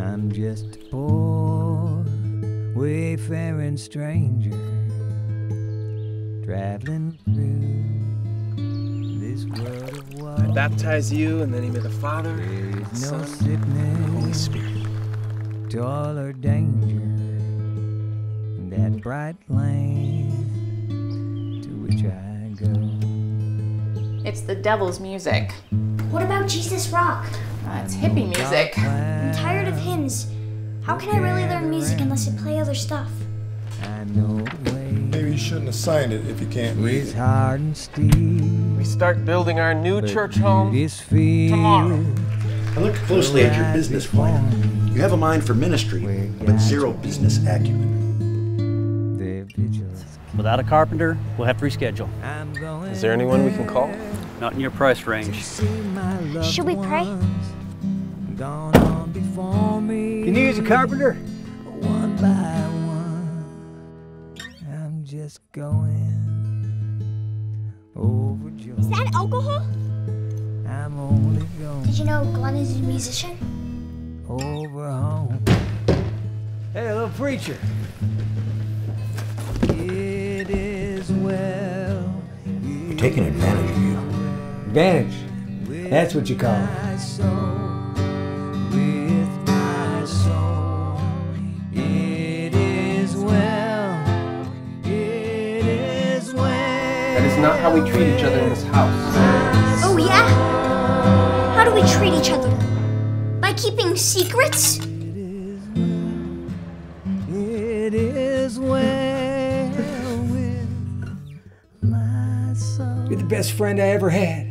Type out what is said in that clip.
I'm just a poor wayfaring stranger traveling through this world of I baptize you in the name of the Father, There the no Son, and the Holy sickness, Spirit. toil or danger in that bright land to which I go. It's the devil's music. What about Jesus Rock? Ah, That's hippie music. I'm tired of hymns. How can I really learn music unless I play other stuff? I know the Maybe you shouldn't have signed it if you can't read is it. hard and steep. We start building our new church home beauty's field tomorrow. I looked closely at your business plan. You have a mind for ministry, but zero business acumen. The vigils. Without a carpenter, we'll have to reschedule. I'm going Is there anyone we can call? Not in your price range. See my loved Should we pray? Gone on before me. Can you use a carpenter? One by one, I'm just going overjoyed. Is that alcohol? I'm only going Did you know Glenn is a musician? over home. Hey, little preacher. It is well. We're taking advantage of you. Advantage. That's what you call it. With my soul, it is well. It is well. That is not how we treat each other in this house. Oh, yeah? How do we treat each other? By keeping secrets? It is well with my soul. You're the best friend I ever had.